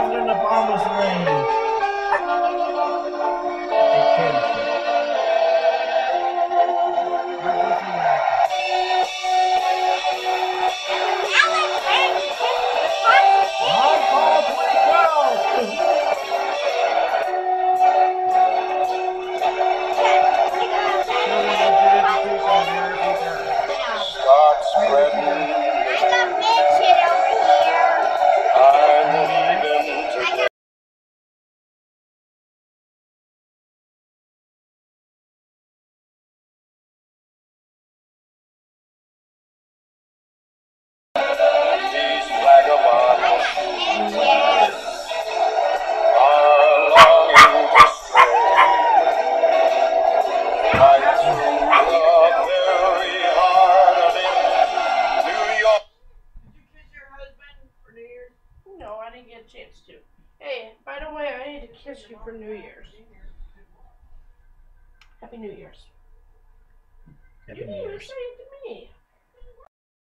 yeah. President Obama's ring. Didn't get a chance to. Hey, by the way, I need to kiss you for New Year's. Happy New Year's. Happy you New didn't even say it to me.